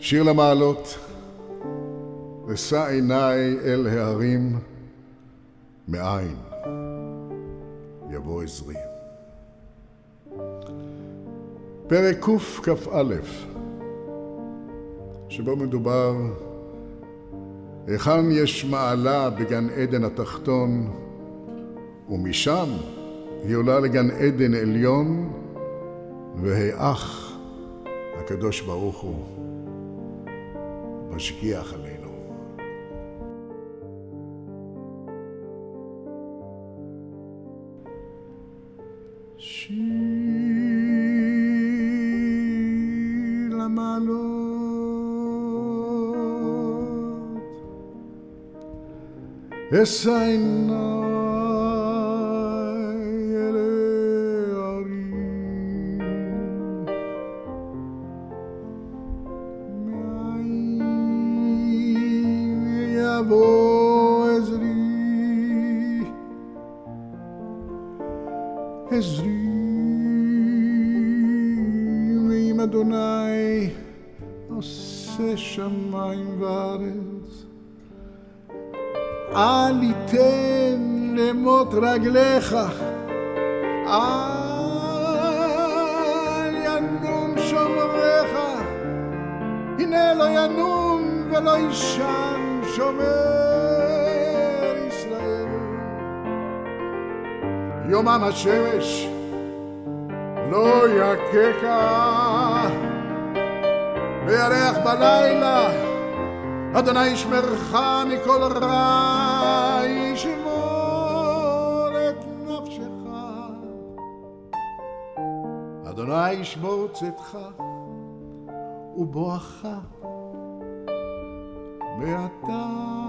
שיר למעלות, ושא עיניי אל ההרים, מאין יבוא עזרי. פרק קכ"א, שבו מדובר היכן יש מעלה בגן עדן התחתון, ומשם היא עולה לגן עדן עליון, והאח הקדוש ברוך הוא משגיח עלינו. שיר למעלות, אשא יבוא עזרי, עזרי ועם אדוני עושה שמיים וארץ. אל יתן למוט רגליך, אל ינום שומריך, הנה לא ינום ולא יישן שומר ישראל. יומם השמש לא יככה, וירח בלילה, אדוני ישמרך מכל רע, ישמור את נפשך. אדוני ישמור צאתך ובואך Beata.